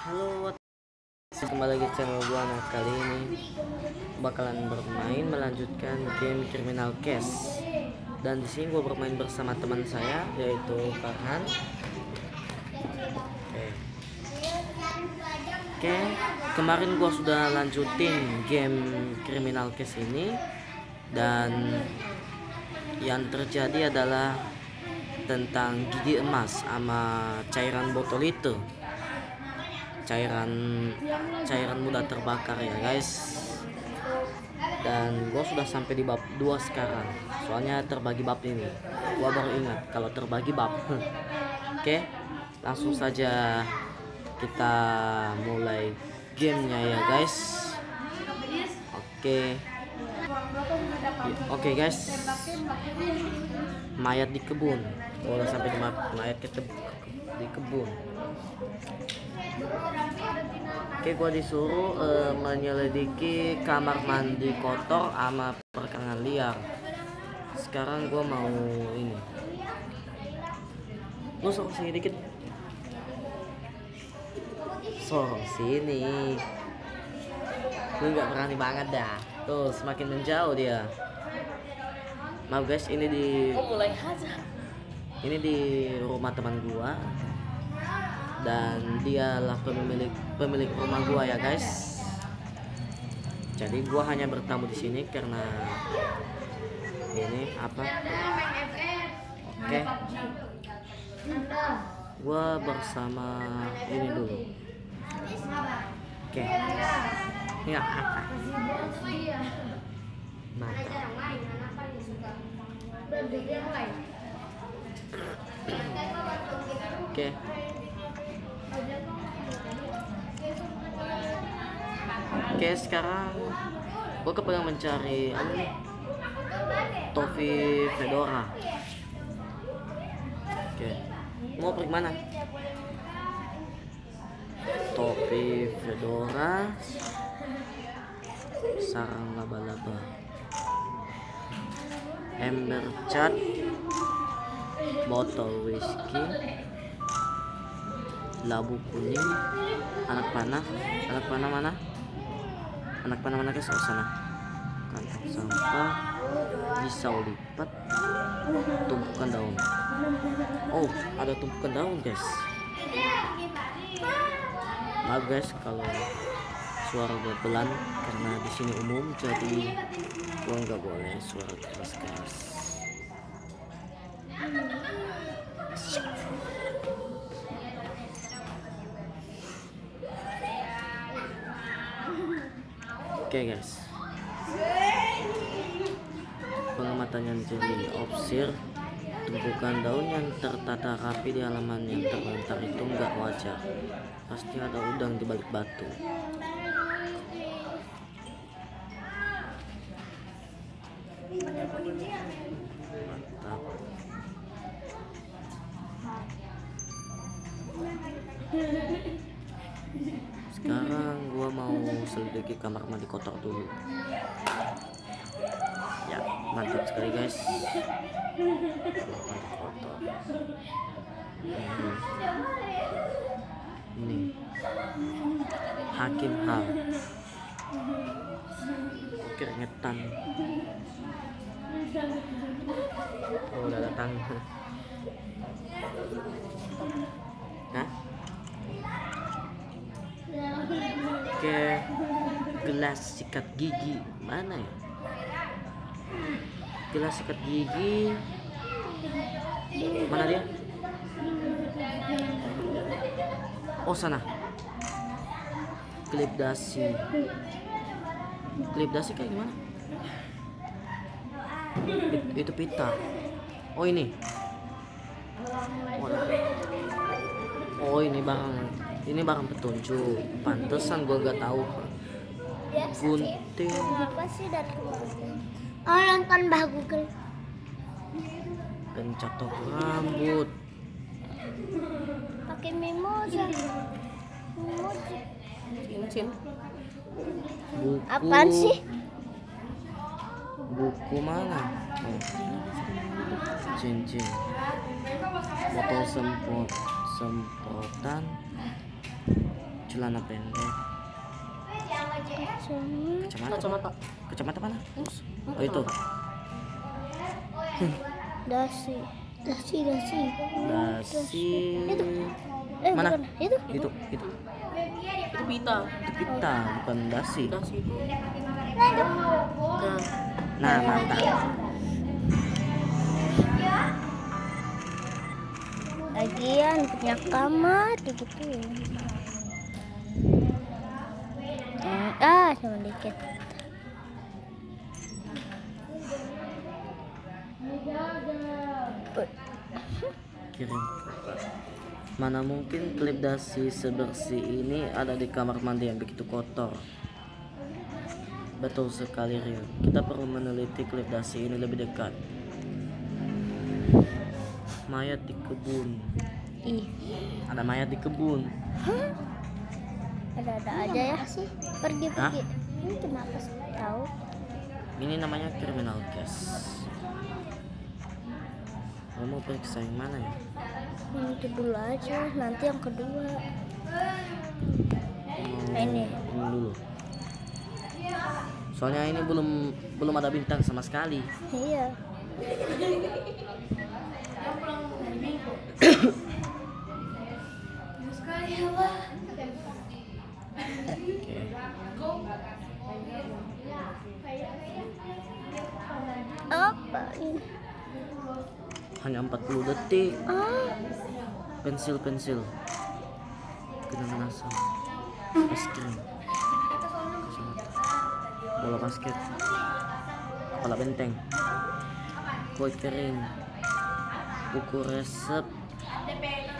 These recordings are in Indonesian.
Halo, kembali lagi channel gua. Nah, kali ini bakalan bermain melanjutkan game Criminal Case. Dan di sini gua bermain bersama teman saya yaitu Farhan. Oke. Oke, kemarin gua sudah lanjutin game Criminal Case ini dan yang terjadi adalah tentang gigi emas sama cairan botol itu cairan cairan mudah terbakar ya guys. Dan gue sudah sampai di bab 2 sekarang. Soalnya terbagi bab ini. Gue baru ingat kalau terbagi bab. Oke langsung saja kita mulai gamenya ya guys. Oke. Oke guys mayat di kebun boleh sampai di ma- mayat ke di kebun Oke, gua disuruh eh, menyelidiki kamar mandi kotor sama perkarangan liar. Sekarang gua mau ini. Lu sok sini dikit. Sok sini. Lu nggak berani banget dah. Tuh, semakin menjauh dia. Maaf guys, ini di mulai aja ini di rumah teman gua. Dan dialah pemilik pemilik rumah gua ya guys. Jadi gua hanya bertamu di sini karena ini apa? Oke. Gua bersama ini dulu. Oke. Ya. Mantap oke. Oke sekarang gue kepengen mencari apa? Topi fedora. Oke. Mau pergi mana? Topi fedora, sarang laba-laba, ember cat, botol whisky, labu kuning, anak panah, anak panah mana? anak panah mana guys? Oh sana. Kantong sampah. Pisau lipat. Tumpukan daun. Oh ada tumpukan daun guys. Maaf guys kalau suara bebelan karena di sini umum jadi gua nggak boleh suara keras keras Oke guys. Pengamatan yang jeli Obsir Tumpukan daun yang tertata rapi di halaman yang terlantar itu nggak wajar. Pasti ada udang di balik batu Sekarang gua mau selidiki kamar mandi kotor dulu. Ya, mantap sekali guys. Kamar mandi kotor. Ini. Hakim Hal. Keringetan. Oh, udah datang. Hah? Oke, gelas sikat gigi mana ya? Gelas sikat gigi mana dia? Oh sana. Klip dasi. Klip dasi kayak gimana? It- itu pita. Oh ini. Oh, ini barang ini barang petunjuk. Pantesan gua gak tahu. Gunting. sih? Oh nonton Mbah Google. pencatok rambut Pakai mimosa. Mimosa. cincin buku Apaan sih? buku mana oh. cincin botol semprot semprotan celana pendek kacamata Kacamata. kacamata mana oh itu dasi. Dasi, dasi. dasi Eh, Mana? bukan. Itu. itu itu Itu pita. itu pita bukan dasi Dasi itu. nah Nah, mata Lagian punya kamar gitu. Ah, cuma dikit. kirim. Mana mungkin klip dasi sebersih ini ada di kamar mandi yang begitu kotor? Betul sekali Rio. Kita perlu meneliti klip dasi ini lebih dekat. Mayat di kebun. Ih, ada mayat di kebun. Ada-ada aja ya. Pergi, Hah? pergi. Ini kenapa sih? Tahu? ini namanya criminal case Kamu mau periksa yang mana ya Yang itu dulu aja, nanti yang kedua. Nah, ini. ini dulu soalnya ini belum belum ada bintang sama sekali Iya. Oke. Apa ini? hanya 40 detik. Ah, pensil pensil kenangan asal es krim bola basket. Kepala benteng. Kue kering. Buku resep.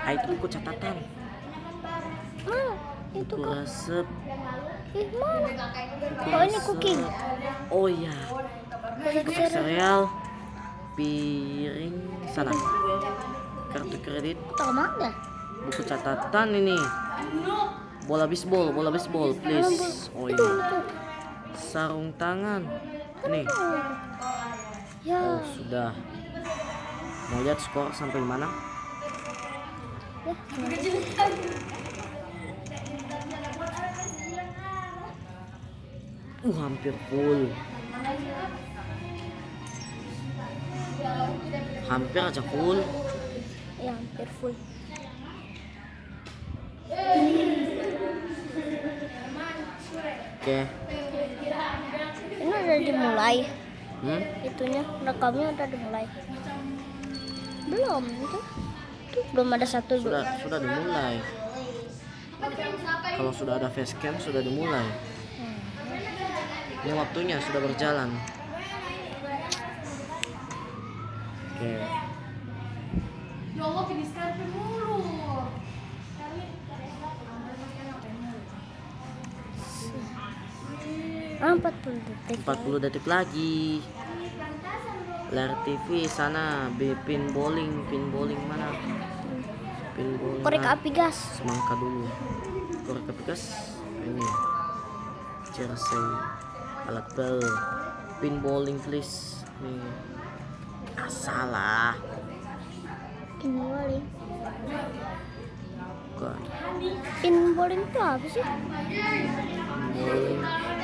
Ah itu buku catatan. Mana? Itu buku resep. Mana? Oh, ini cooking. oh iya. Buku seru. sereal piring. Sana. Kartu kredit. Buku catatan ini. Bola bisbol bola bisbol please. Oh iya. Sarung tangan. Nih. Ya, oh sudah. Mau lihat skor sampai mana? Ya. uh hampir full hampir aja full Ya, hampir full. oke Ini udah dimulai. hmm? Itunya rekamnya udah dimulai. Belum itu. Tuh, belum ada satu sudah dulu. sudah dimulai kalau sudah ada facecam sudah dimulai ini waktunya sudah berjalan oke. Ya Allah, pilih skarpe mulu. Ah, 40 detik. 40 detik lagi. Layar TV sana B pin bowling pin bowling mana? Pin bowling Korek api gas. semangka dulu. Korek api gas. Ini. Jersey alat bel. Pin bowling please. Nih ah, salah Pin bowling. bukan Pin bowling itu apa sih?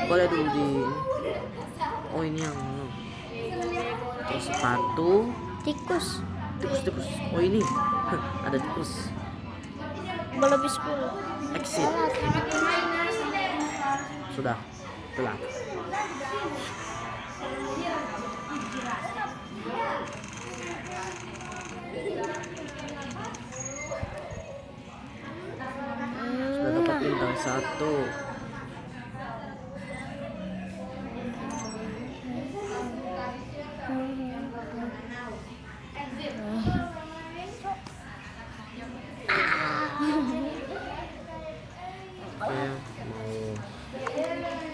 boleh dulu di oh ini yang terus sepatu. Tikus. tikus tikus. Oh ini. Ada tikus. Bola bisbol. exit. Sudah. Telat satu. Oke mau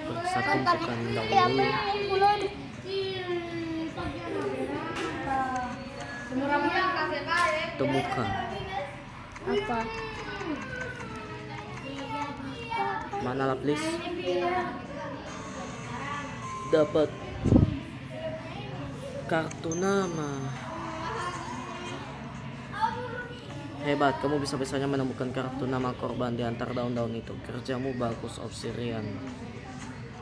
periksa tumpukan Ya, dahulu temukan. Apa? Mana lah please dapat kartu nama Hebat, kamu bisa-bisanya menemukan kartu nama korban di antara daun-daun itu. Kerjamu bagus, Obsidian.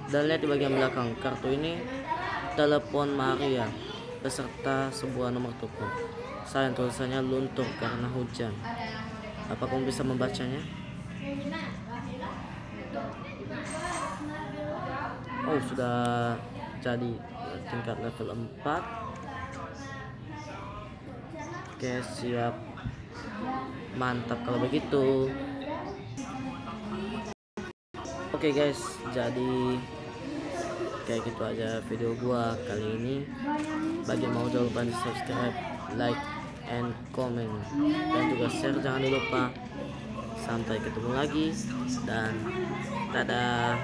Dan lihat di bagian belakang, kartu ini telepon Maria beserta sebuah nomor telepon. Sayang tulisannya luntur karena hujan. Apa kamu bisa membacanya? Oh, sudah jadi tingkat level 4. Oke, siap. Mantap kalau begitu. Oke guys, jadi kayak gitu aja video gua kali ini. Bagi mau jangan lupa di subscribe, like, and comment dan juga share jangan lupa. Sampai ketemu lagi dan dadah.